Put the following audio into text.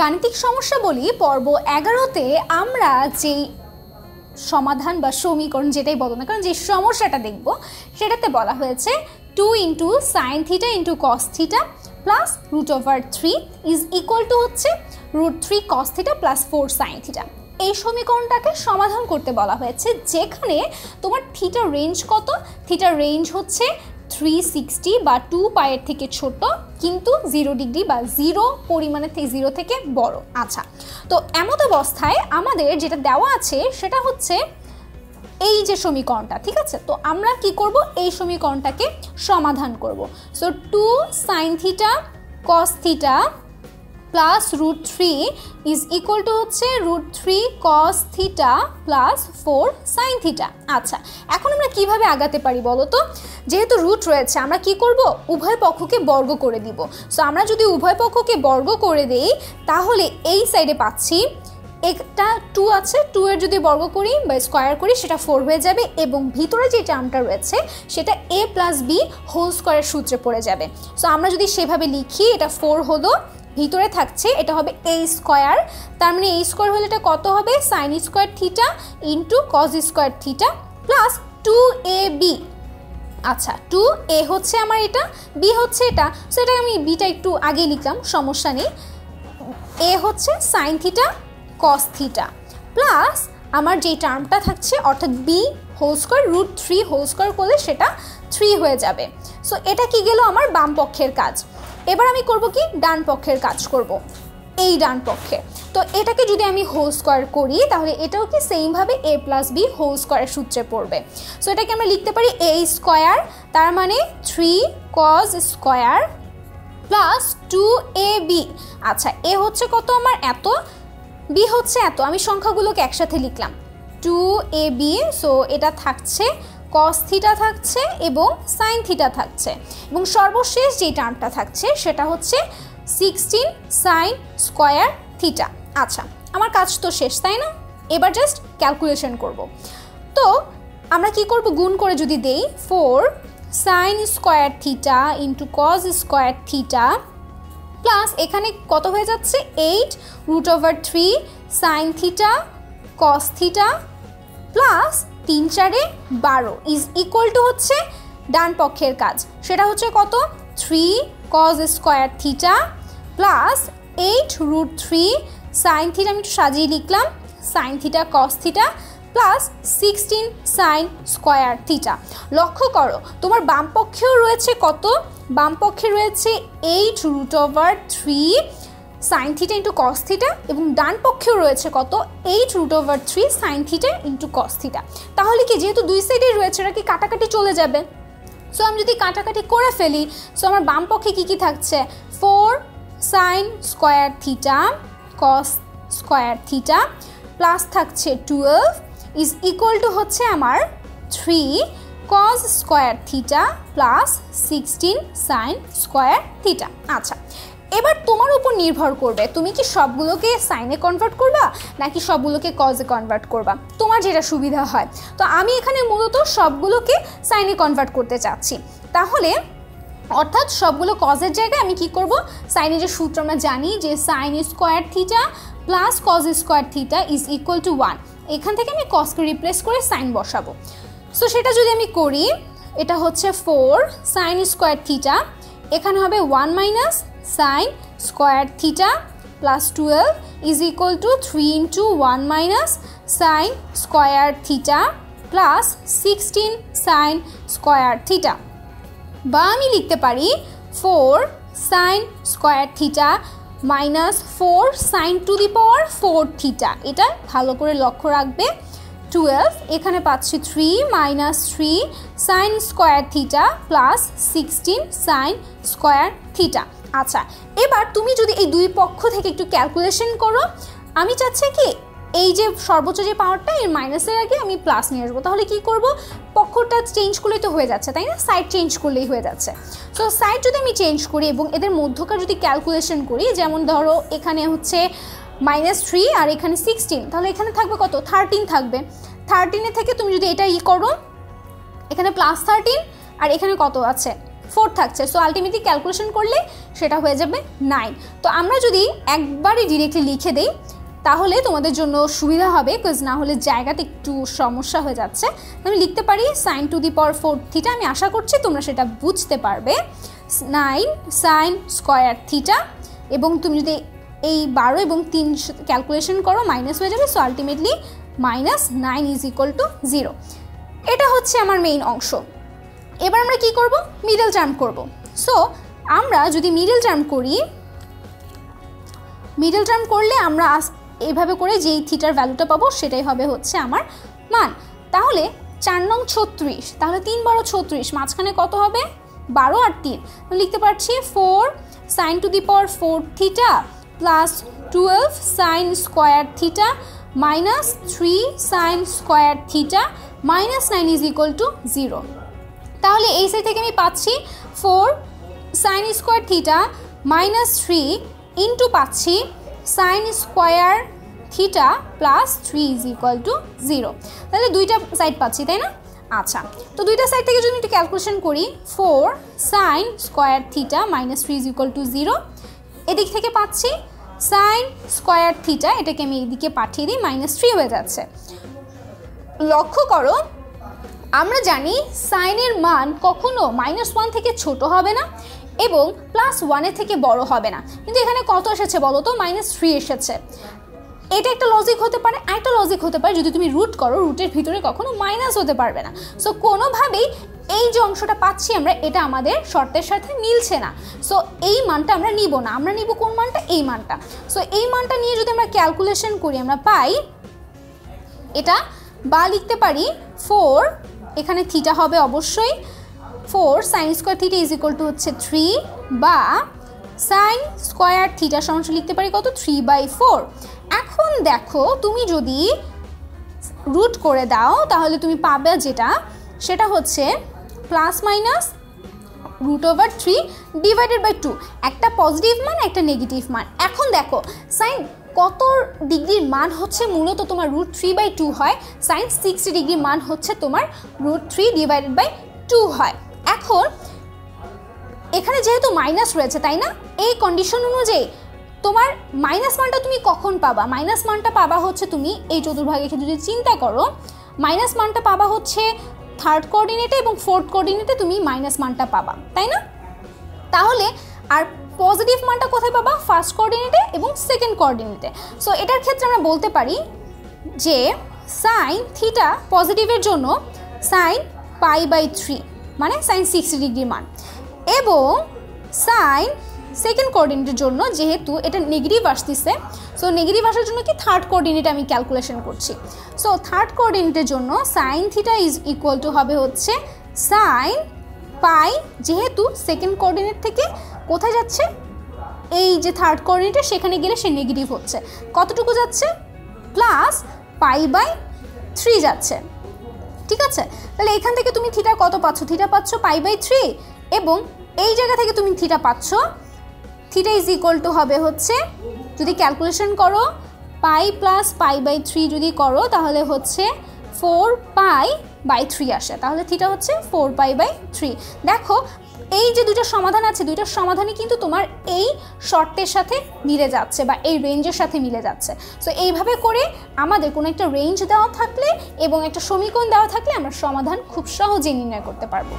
গাণিতিক সমস্যা বলি, পর্ব এগারোতে আমরা যেই সমাধান বা সমীকরণ যেটাই বলো না কারণ যে সমস্যাটা দেখব, সেটাতে বলা হয়েছে two into sine theta into cos theta plus root over three is equal to হচ্ছে root three cos theta plus four sine theta এই সমীকরণটাকে সমাধান করতে বলা হয়েছে, যেখানে তোমার থিটার রেঞ্জ কত? থিটার রেঞ্জ হচ্ছে থ্রি সিক্সটি বা টু পায়ের থেকে ছোট, কিন্তু জিরো ডিগ্রি বা জিরো পরিমাণের থেকে জিরো থেকে বড়। আচ্ছা তো এমত অবস্থায় আমাদের যেটা দেওয়া আছে সেটা হচ্ছে এই যে সমীকরণটা, ঠিক আছে? তো আমরা কি করব? এই সমীকরণটাকে সমাধান করব। So two sine theta cos theta plus root three is equal to হচ্ছে root three cos theta plus four sine theta আচ্ছা এখন আমরা কীভাবে আগাতে পারি বলো তো? যেহেতু রুট রয়েছে, আমরা কি করব? উভয় পক্ষকে বর্গ করে দিব। সো আমরা যদি উভয় পক্ষকে বর্গ করে দেই, তাহলে এই সাইডে পাচ্ছি, একটা টু আছে টু এর যদি বর্গ করি বা স্কোয়ার করি, সেটা ফোর হয়ে যাবে এবং ভিতরে যে টার্মটা রয়েছে, সেটা এ প্লাস বি হোল স্কোয়ারের সূত্রে পড়ে যাবে। সো আমরা যদি সেভাবে লিখি, এটা ফোর হলো ভিতরে থাকছে, এটা হবে এ স্কোয়ার তার মানে এই স্কোয়ার হলে এটা কত হবে? Sine square theta into cos square theta plus two A B আচ্ছা টু এ হচ্ছে আমার এটা বি হচ্ছে এটা। সো এটা আমি বিটা একটু আগে লিখলাম, সমস্যা নেই। এ হচ্ছে sine theta cos theta plus আমার যেই টার্মটা থাকছে, অর্থাৎ B whole square root three whole square করলে সেটা থ্রি হয়ে যাবে। সো এটা কি গেল আমার বাম পক্ষের কাজ। এবার আমি করব কি? ডান পক্ষের কাজ করব। এই ডান পক্ষে। তো এটাকে যদি আমি হোল স্কোয়ার করি, তাহলে এটাও কি সেমভাবে এ প্লাস বি হোল স্কোয়ারের সূত্রে পড়বে। সো এটাকে আমরা লিখতে পারি এ স্কোয়ার তার মানে three cos square plus two A B আচ্ছা এ হচ্ছে কত আমার? এত। বি হচ্ছে এত। আমি সংখ্যাগুলোকে একসাথে লিখলাম। টু এ বি সো এটা থাকছে কস থিটা থাকছে এবং সাইন থিটা থাকছে। এবং সর্বশেষ যে টার্মটা থাকছে সেটা হচ্ছে সিক্সটিন সাইন স্কোয়ার থিটা আচ্ছা আমার কাজ তো শেষ, তাই না? এবার জাস্ট ক্যালকুলেশন করব। তো আমরা কি করব? গুণ করে যদি দেই four sine square theta into cos square theta plus এখানে কত হয়ে যাচ্ছে? Eight root over three sine theta cos theta plus তিন চারে বারো ইজ ইকুয়াল টু হচ্ছে ডান পক্ষের কাজ। সেটা হচ্ছে কত? Three cos square theta plus eight root three sine theta আমি একটু সাজিয়ে লিখলাম sine theta cos theta plus sixteen sine square theta লক্ষ্য করো, তোমার বাম পক্ষেও রয়েছে কত? বাম পক্ষে রয়েছে eight root over three sine theta into cos theta এবং ডান পক্ষেও রয়েছে কত? Eight root over three sine theta into cos theta তাহলে কি যেহেতু দুই সাইডেই রয়েছে ওটা কি কাটাকাটি চলে যাবে? সো আমি যদি কাটাকাটি করে ফেলি সো আমার বাম পক্ষে কী কী থাকছে? Four sine square theta cos square theta plus থাকছে টুয়েলভ ইজ ইকুয়াল টু হচ্ছে আমার three cos square theta plus sixteen sine square theta আচ্ছা এবার তোমার উপর নির্ভর করবে। তুমি কি সবগুলোকে সাইনে কনভার্ট করবা, নাকি সবগুলোকে কজে কনভার্ট করবা? তোমার যেটা সুবিধা হয়। তো আমি এখানে মূলত সবগুলোকে সাইনে কনভার্ট করতে চাচ্ছি। তাহলে, অর্থাৎ সবগুলো কজের জায়গায় আমি কি করব? সাইনের যে সূত্র আমরা জানি যে sine square theta plus cos square theta is equal to one এখান থেকে আমি কজকে রিপ্লেস করে সাইন বসাবো। সো সেটা যদি আমি করি, এটা হচ্ছে ফোর সাইন স্কোয়ার থিটা এখানে হবে one minus sine square theta plus twelve is equal to three into one minus sine square theta plus sixteen sine square theta বা আমি লিখতে পারি four sine square theta minus four sine to the power four theta এটা ভালো করে লক্ষ্য রাখবে। Twelve এখানে পাচ্ছি three minus three sine square theta plus sixteen sine square theta আচ্ছা এবার তুমি যদি এই দুই পক্ষ থেকে একটু ক্যালকুলেশন করো, আমি চাচ্ছি কি, এই যে সর্বোচ্চ যে পাওয়ারটা এর মাইনাসের আগে আমি প্লাস নিয়ে আসব। তাহলে কি করব? পক্ষটা চেঞ্জ করলেই তো হয়ে যাচ্ছে, তাই না? সাইড চেঞ্জ করলেই হয়ে যাচ্ছে। সো সাইড যদি আমি চেঞ্জ করি এবং এদের মধ্যকার যদি ক্যালকুলেশন করি, যেমন ধরো এখানে হচ্ছে মাইনাস থ্রি আর এখানে সিক্সটিন তাহলে এখানে থাকবে কত? থার্টিন থাকবে। থার্টিনের থেকে তুমি যদি এটা ই করো এখানে প্লাস থার্টিন আর এখানে কত আছে? ফোর থাকছে। সো আলটিমেটলি ক্যালকুলেশন করলে সেটা হয়ে যাবে নাইন তো আমরা যদি একবারই ডিরেক্টলি লিখে দিই, তাহলে তোমাদের জন্য সুবিধা হবে বিকজ না হলে জায়গাতে একটু সমস্যা হয়ে যাচ্ছে। আমি লিখতে পারি সাইন টু দি পর ফোর থিটা আমি আশা করছি তোমরা সেটা বুঝতে পারবে। নাইন সাইন স্কোয়ার থিটা এবং তুমি যদি এই বারো এবং তিন ক্যালকুলেশন করো মাইনাস হয়ে যাবে। So ultimately minus nine is equal to zero এটা হচ্ছে আমার মেইন অংশ। এবার আমরা কি করব? মিডল টার্ম করব। সো আমরা যদি মিডল টার্ম করি মিডল টার্ম করলে আমরা এইভাবে করে যেই থিটার ভ্যালুটা পাবো, সেটাই হবে হচ্ছে আমার মান। তাহলে চার নং ছত্রিশ, তাহলে তিন বারো ছত্রিশ, মাঝখানে কত হবে? বারো আর তিন। লিখতে পারছি four sine to the power four theta plus twelve sine square theta minus three sine square theta minus nine is equal to zero তাহলে এই সাইড থেকে আমি পাচ্ছি four sine square theta minus three into পাচ্ছি sine square theta plus three is equal to zero তাহলে দুইটা side পাচ্ছি, তাই না? আচ্ছা তো দুইটা সাইড থেকে যদি একটু ক্যালকুলেশন করি four sine square theta minus three is equal to zero এদিক থেকে পাচ্ছি সাইন স্কোয়ার থিটা এটাকে আমি এদিকে পাঠিয়ে দিই মাইনাস থ্রি হয়ে যাচ্ছে। লক্ষ্য করো, আমরা জানি সাইনের মান কখনো মাইনাস ওয়ান থেকে ছোট হবে না এবং প্লাস ওয়ানের থেকে বড় হবে না। কিন্তু এখানে কত এসেছে বলো তো? মাইনাস থ্রি এসেছে। এটা একটা লজিক হতে পারে একটা লজিক হতে পারে, যদি তুমি রুট করো রুটের ভিতরে কখনো মাইনাস হতে পারবে না। সো কোনোভাবেই এই যে অংশটা পাচ্ছি আমরা, এটা আমাদের শর্তের সাথে মিলছে না। সো এই মানটা আমরা নিব না। আমরা নিব কোন মানটা? এই মানটা। সো এই মানটা নিয়ে যদি আমরা ক্যালকুলেশন করি, আমরা পাই এটা বা লিখতে পারি ফোর এখানে থিটা হবে অবশ্যই। Four sine square theta is equal to হচ্ছে থ্রি বা সাইন স্কোয়ার থিটা সমস্যা লিখতে পারি কত? থ্রি বাই ফোর এখন দেখো, তুমি যদি রুট করে দাও, তাহলে তুমি পাবে যেটা? সেটা হচ্ছে plus minus root over three divided by two একটা পজিটিভ মান, একটা নেগেটিভ মান। এখন দেখো সাইন কত ডিগ্রির মান হচ্ছে? মূলত তোমার রুট থ্রি বাই টু হয়। সাইন সিক্সটি ডিগ্রির মান হচ্ছে তোমার root three divided by two হয়। এখন, এখানে যেহেতু মাইনাস রয়েছে, তাই না? এই কন্ডিশন অনুযায়ী তোমার মাইনাস মানটা তুমি কখন পাবা? মাইনাস মানটা পাবা হচ্ছে তুমি এই চতুর্ভাগে যদি চিন্তা করো মাইনাস মানটা পাবা হচ্ছে থার্ড কোঅর্ডিনেটে এবং ফোর্থ কোঅর্ডিনেটে তুমি মাইনাস মানটা পাবা, তাই না? তাহলে আর পজিটিভ মানটা কোথায় পাবা? ফার্স্ট কোঅর্ডিনেটে এবং সেকেন্ড কোঅর্ডিনেটে সো এটার ক্ষেত্রে আমরা বলতে পারি যে সাইন থিটা পজিটিভের জন্য সাইন পাই বাই থ্রি মানে সাইন সিক্সটি ডিগ্রি মান। এবং সাইন সেকেন্ড কোঅর্ডিনেটের জন্য যেহেতু এটা নেগেটিভ আসতেছে সো নেগেটিভ আসার জন্য কি? থার্ড কোঅর্ডিনেট আমি ক্যালকুলেশন করছি। সো থার্ড কোঅর্ডিনেটের জন্য sine theta is equal to হবে হচ্ছে সাইন পাই যেহেতু সেকেন্ড কোঅর্ডিনেট থেকে কোথায় যাচ্ছে? এই যে থার্ড কোঅর্ডিনেটে সেখানে গেলে সে নেগেটিভ হচ্ছে। কতটুকু যাচ্ছে? প্লাস পাই বাই থ্রি যাচ্ছে। ঠিক আছে? তাহলে এখান থেকে তুমি থিটা কত পাচ্ছ? থিটা পাচ্ছ পাই বাই থ্রি এবং এই জায়গা থেকে তুমি থিটা পাচ্ছ। থিটা ইজ ইকুয়াল টু হবে হচ্ছে, যদি ক্যালকুলেশন করো pi plus pi by three যদি করো, তাহলে হচ্ছে ফোর পাই বাই থ্রি আসে। তাহলে থিটা হচ্ছে ফোর পাই বাই থ্রি দেখো এই যে দুটো সমাধান আছে, দুইটা সমাধানই কিন্তু তোমার এই শর্তের সাথে মিলে যাচ্ছে বা এই রেঞ্জের সাথে মিলে যাচ্ছে। সো এইভাবে করে আমাদের কোনো একটা রেঞ্জ দেওয়া থাকলে এবং একটা সমীকরণ দেওয়া থাকলে আমরা সমাধান খুব সহজেই নির্ণয় করতে পারব।